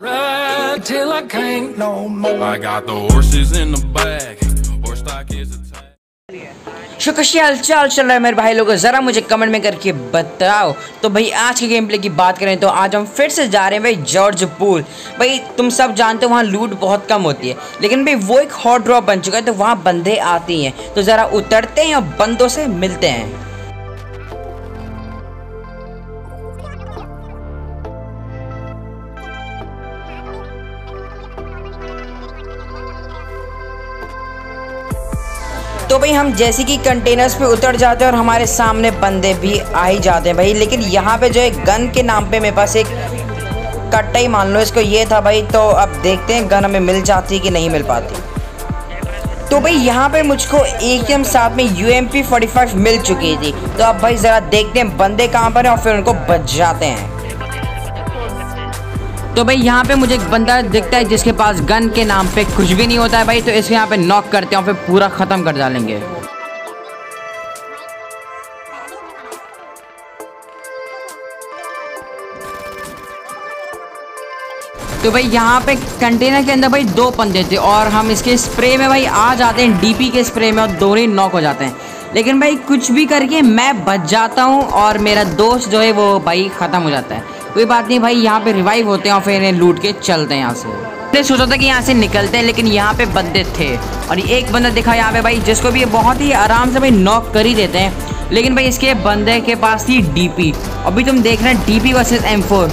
Ride till I can't no more. I got the horses in the back. Horse stock is attached. शुक्रिया हालचाल चल रहा है मेरे भाई लोगों ज़रा मुझे कमेंट में करके बताओ तो भाई आज के गेम प्ले की बात करें तो आज हम फिर से जा रहे हैं भाई जॉर्ज पूल भाई तुम सब जानते हो वहाँ लूट बहुत कम होती है लेकिन भाई वो एक हॉट ड्रॉप बन चुका है तो वहाँ बंदे आते हैं तो ज़रा उतरते हैं और बंदों से मिलते हैं तो भाई, हम जैसे कि कंटेनर्स पे उतर जाते हैं और हमारे सामने बंदे भी आ ही जाते हैं भाई। लेकिन यहाँ पे जो है गन के नाम पे मेरे पास एक कट्टा ही मान लो, इसको ये था भाई तो अब देखते हैं गन हमें मिल जाती कि नहीं मिल पाती। तो भाई, यहाँ पे मुझको ही साथ में यू एम मिल चुकी थी। तो अब भाई, ज़रा देखते हैं बंदे कहाँ पर हैं और फिर उनको बच जाते हैं। तो भाई यहाँ पे मुझे एक बंदा दिखता है जिसके पास गन के नाम पे कुछ भी नहीं होता है भाई तो इसको यहाँ पे नॉक करते हैं और फिर पूरा ख़त्म कर डालेंगे। तो भाई यहाँ पे कंटेनर के अंदर भाई दो बंदे थे और हम इसके स्प्रे में भाई आ जाते हैं डीपी के स्प्रे में और दोनों ही नॉक हो जाते हैं। लेकिन भाई कुछ भी करके मैं बच जाता हूँ और मेरा दोस्त जो है वो भाई ख़त्म हो जाता है। कोई बात नहीं भाई, यहाँ पे रिवाइव होते हैं और फिर इन्हें लूट के चलते हैं यहाँ से। मैंने सोचा था कि यहाँ से निकलते हैं, लेकिन यहाँ पे बंदे थे। और एक बंदा दिखा यहाँ पे भाई, जिसको भी बहुत ही आराम से भाई नॉक कर ही देते हैं। लेकिन भाई इसके बंदे के पास थी डीपी अभी तुम देख रहे हैं डीपी वर्सेस एम फोर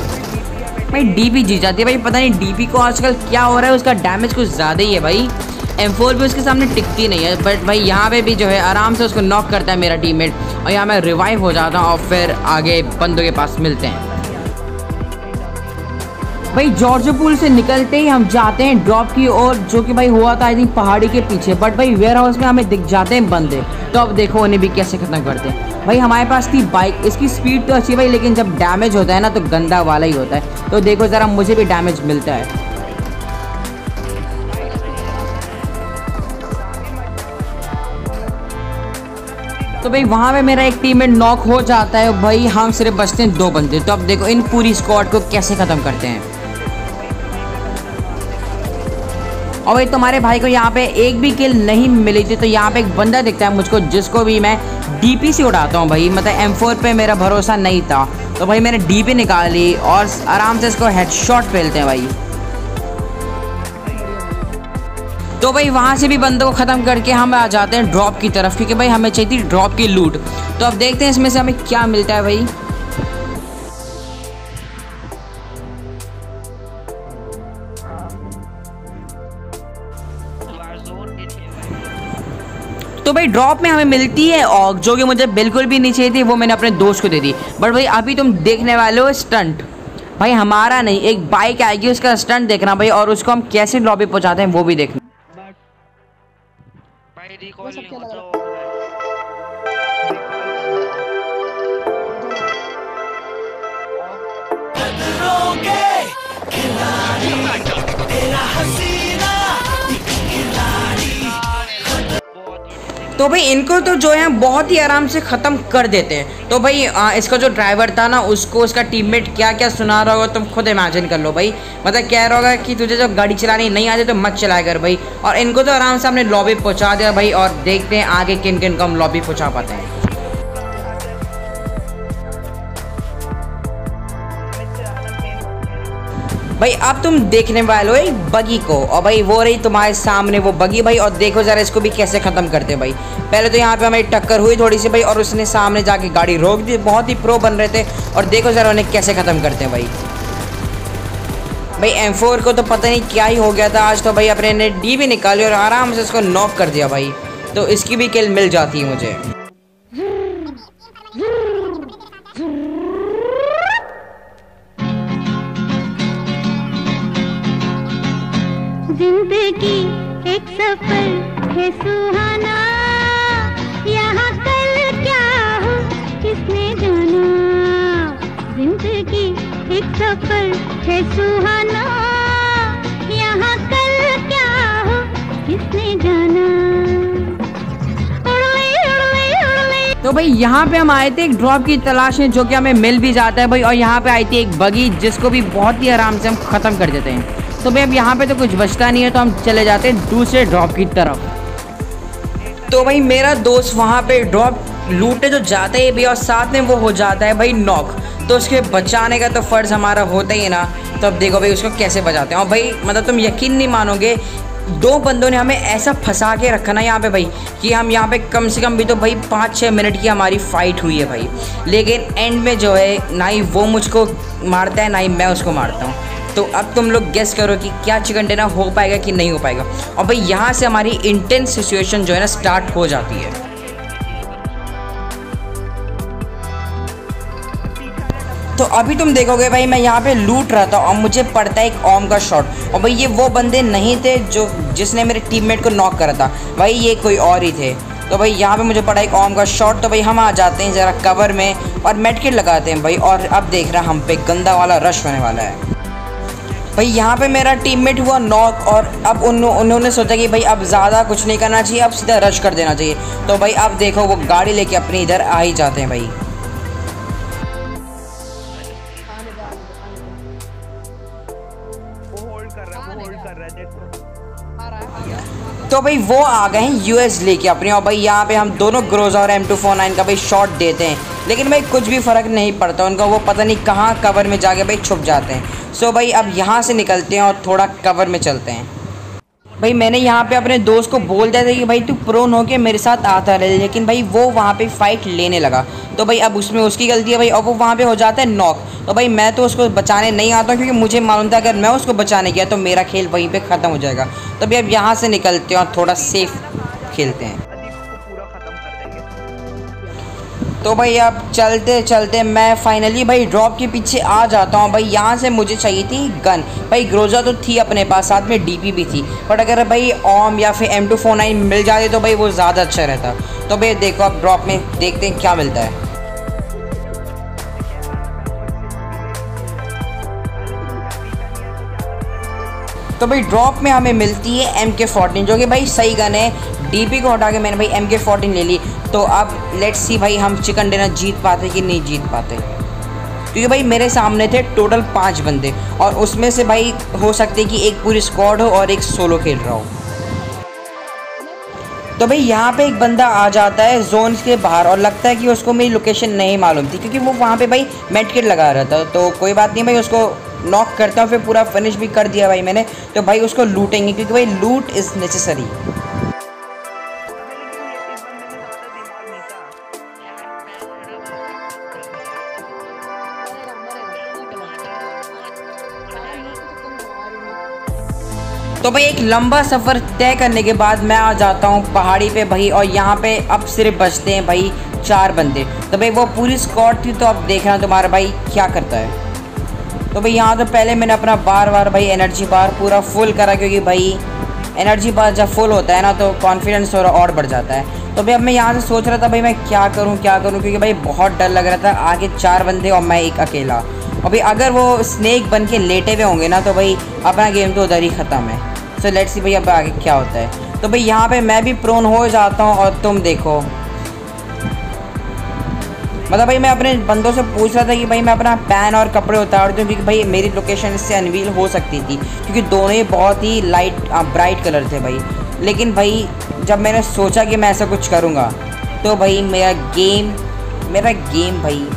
भाई डीपी जीत जाती है भाई, पता नहीं डीपी को आजकल क्या हो रहा है, उसका डैमेज कुछ ज़्यादा ही है भाई। एम फोर भी उसके सामने टिकती नहीं है बट भाई यहाँ पे भी जो है आराम से उसको नॉक करता है मेरा टीममेट और यहाँ मैं रिवाइव हो जाता हूँ और फिर आगे बंदों के पास मिलते हैं। भाई जॉर्ज पुल से निकलते ही हम जाते हैं ड्रॉप की ओर, जो कि भाई हुआ था आई थिंक पहाड़ी के पीछे। बट भाई वेयर हाउस में हमें दिख जाते हैं बंदे। तो अब देखो उन्हें भी कैसे खत्म करते हैं। भाई, हमारे पास थी बाइक इसकी स्पीड तो अच्छी भाई, लेकिन जब डैमेज होता है ना तो गंदा वाला ही होता है। तो देखो ज़रा, मुझे भी डैमेज मिलता है। तो भाई, वहाँ पे मेरा एक टीम टीममेट नॉक हो जाता है। भाई, हम सिर्फ़ बचते हैं दो बंदे। तो अब देखो, इन पूरी स्क्वाड को कैसे ख़त्म करते हैं? और भाई तुम्हारे भाई को यहाँ पे एक भी किल नहीं मिली थी तो यहाँ पे एक बंदा दिखता है मुझको, जिसको भी मैं डीपी से उड़ाता हूँ भाई। मतलब एम पे मेरा भरोसा नहीं था। तो भाई मैंने डीपी निकाली और आराम से इसको हेडशॉट फेलते हैं भाई। तो भाई वहाँ से भी बंदों को ख़त्म करके हम आ जाते हैं ड्रॉप की तरफ़, क्योंकि भाई हमें चाहिए थी ड्रॉप की लूट तो अब देखते हैं इसमें से हमें क्या मिलता है भाई। तो भाई ड्रॉप में हमें मिलती है ऑग जो कि मुझे बिल्कुल भी नहीं चाहिए थी वो मैंने अपने दोस्त को दे दी बट भाई अभी तुम देखने वाले हो स्टंट भाई हमारा नहीं एक बाइक आएगी उसका स्टंट देखना भाई और उसको हम कैसे लॉबी पहुंचाते हैं वो भी देखना भाई रिकॉल तो भाई इनको तो जो है बहुत ही आराम से ख़त्म कर देते हैं। तो भाई आ, इसका जो ड्राइवर था ना उसको उसका टीममेट क्या क्या सुना रहा होगा तुम खुद इमेजिन कर लो भाई। मतलब कह रहा होगा कि तुझे जब गाड़ी चलानी नहीं आती तो मत चलाया कर भाई। और इनको तो आराम से हमने लॉबी पहुँचा दिया भाई और देखते हैं आगे किन किन को हम लॉबी पहुँचा पाते हैं। भाई, अब तुम देखने वाले हो एक बगी को। और भाई, वो रही तुम्हारे सामने वो बगी भाई, और देखो ज़रा इसको भी कैसे ख़त्म करते भाई। पहले तो यहाँ पे हमारी टक्कर हुई थोड़ी सी भाई, और उसने सामने जाके गाड़ी रोक दी। बहुत ही प्रो बन रहे थे, और देखो ज़रा उन्हें कैसे ख़त्म करते हैं भाई। भाई एम को तो पता नहीं क्या ही हो गया था। आज तो भाई अपने ने डी भी निकाली और आराम से उसको नॉक कर दिया भाई। तो इसकी भी किल मिल जाती है मुझे। जाना? तो भाई, यहाँ पे हम आए थे एक ड्रॉप की तलाश में, जो कि हमें मिल भी जाता है भाई, और यहाँ पे आई थी एक बगी जिसको भी बहुत ही आराम से हम ख़त्म कर देते हैं। तो भाई, अब यहाँ पे तो कुछ बचता नहीं है तो हम चले जाते हैं दूसरे ड्रॉप की तरफ़। तो भाई मेरा दोस्त वहाँ पे ड्रॉप लूटे तो जाता ही भी और साथ में वो हो जाता है भाई नॉक। तो उसके बचाने का तो फ़र्ज़ हमारा होता ही ना। तो अब देखो भाई उसको कैसे बचाते हैं। और भाई मतलब तुम यकीन नहीं मानोगे, दो बंदों ने हमें ऐसा फंसा के रखा ना यहाँ पे भाई, कि हम यहाँ पे कम से कम भी तो भाई पाँच छः मिनट की हमारी फ़ाइट हुई है भाई। लेकिन एंड में जो है, ना ही वो मुझको मारता है, ना ही मैं उसको मारता हूँ। तो अब तुम लोग गेस करो कि क्या चिकन डिनर हो पाएगा कि नहीं हो पाएगा। और भाई, यहाँ से हमारी इंटेंस सिचुएशन जो है ना स्टार्ट हो जाती है। तो अभी तुम देखोगे भाई, मैं यहाँ पे लूट रहा था और मुझे पड़ता है एक ओम का शॉट और भाई, ये वो बंदे नहीं थे जो जिसने मेरे टीममेट को नॉक करा था। भाई, ये कोई और ही थे। तो भाई, यहाँ पे मुझे पड़ा एक ओम का शॉट तो भाई, हम आ जाते हैं ज़रा कवर में और मेडकिट लगाते हैं भाई। और अब देख रहा हम पे गंदा वाला रश होने वाला है। भाई यहाँ पे मेरा टीममेट हुआ नॉक और अब उन, उन्होंने सोचा कि भाई अब ज़्यादा कुछ नहीं करना चाहिए अब सीधा रश कर देना चाहिए। तो भाई अब देखो वो गाड़ी लेके अपनी इधर आ ही जाते हैं भाई। तो भाई वो आ गए हैं यूएस लेके अपने, और भाई यहाँ पे हम दोनों ग्रोजा और एम टू फोर नाइन का भाई शॉट देते हैं। लेकिन भाई कुछ भी फ़र्क नहीं पड़ता, उनका वो पता नहीं कहाँ कवर में जाके भाई छुप जाते हैं। सो भाई अब यहाँ से निकलते हैं और थोड़ा कवर में चलते हैं। भाई, मैंने यहाँ पे अपने दोस्त को बोल दिया था कि भाई, तू प्रोन होके मेरे साथ आता रहे। लेकिन भाई, वो वहाँ पे फ़ाइट लेने लगा। तो भाई, अब उसमें उसकी गलती है भाई। और वो वहाँ पे हो जाता है नॉक तो भाई, मैं तो उसको बचाने नहीं आता क्योंकि मुझे मालूम था, अगर मैं उसको बचाने गया तो मेरा खेल वहीं पर ख़त्म हो जाएगा। तो भाई, अब यहाँ से निकलते हैं और थोड़ा सेफ़ खेलते हैं। तो भाई अब चलते चलते मैं फाइनली भाई ड्रॉप के पीछे आ जाता हूँ। भाई यहाँ से मुझे चाहिए थी गन भाई ग्रोजा तो थी अपने पास, साथ में डीपी भी थी। बट अगर भाई ओम या फिर एम टू फोर नाइन मिल जाते तो भाई वो ज़्यादा अच्छा रहता। तो भाई देखो अब ड्रॉप में देखते हैं क्या मिलता है। तो भाई ड्रॉप में हमें मिलती है एम के फोर्टीन जो कि भाई सही गन है। डीपी को हटा के मैंने भाई एम के फोर्टीन ले ली। तो अब लेट्स सी भाई हम चिकन डिनर जीत पाते कि नहीं जीत पाते। क्योंकि भाई मेरे सामने थे टोटल पाँच बंदे और उसमें से भाई हो सकते कि एक पूरी स्क्वाड हो और एक सोलो खेल रहा हो। तो भाई यहाँ पे एक बंदा आ जाता है जोन के बाहर और लगता है कि उसको मेरी लोकेशन नहीं मालूम थी क्योंकि वो वहाँ पे भाई मेडकिट लगा रहा था। तो कोई बात नहीं भाई, उसको नॉक करता हूँ, फिर पूरा फिनिश भी कर दिया भाई मैंने। तो भाई उसको लूटेंगे क्योंकि भाई लूट इज़ नेसेसरी तो भाई, एक लंबा सफ़र तय करने के बाद मैं आ जाता हूँ पहाड़ी पे भाई, और यहाँ पे अब सिर्फ़ बचते हैं भाई चार बंदे। तो भाई, वो पूरी स्कॉट थी तो अब देखना तुम्हारा भाई क्या करता है। तो भाई, यहाँ तो पहले मैंने अपना बार बार भाई एनर्जी बार पूरा फुल करा, क्योंकि भाई एनर्जी बार जब फुल होता है ना तो कॉन्फिडेंस थोड़ा और बढ़ जाता है। तो भाई, अब मैं यहाँ से सोच रहा था, भाई, मैं क्या करूँ क्या करूँ, क्योंकि भाई बहुत डर लग रहा था, आगे चार बंदे और मैं एक अकेला। और भाई अगर वो स्नेक बन के लेटे हुए होंगे ना तो भाई अपना गेम तो उधर ही ख़त्म है। सो लेट्स सी भाई अब आगे क्या होता है। तो भाई, यहाँ पे मैं भी प्रोन हो जाता हूँ और तुम देखो। मतलब भाई, मैं अपने बंदों से पूछ रहा था कि भाई, मैं अपना पैन और कपड़े उतार दूँ क्योंकि भाई, मेरी लोकेशन इससे अनवील हो सकती थी। क्योंकि दोनों ही बहुत ही लाइट ब्राइट कलर थे भाई। लेकिन भाई, जब मैंने सोचा कि मैं ऐसा कुछ करूँगा तो भाई, मेरा गेम मेरा गेम भाई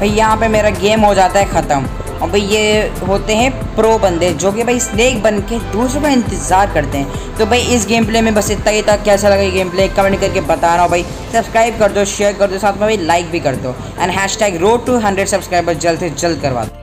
भाई, यहाँ पे मेरा गेम हो जाता है ख़त्म। और भाई, ये होते हैं प्रो बंदे, जो कि भाई स्नेक बन के दूसरों का इंतज़ार करते हैं। तो भाई, इस गेम प्ले में बस इतना ही था। कैसा लगा ये गेम प्ले कमेंट करके बता रहा हूँ भाई। सब्सक्राइब कर दो शेयर कर दो, साथ में भाई लाइक भी कर दो। And hashtag road to hundred subscriber जल्द से जल्द करवा दो।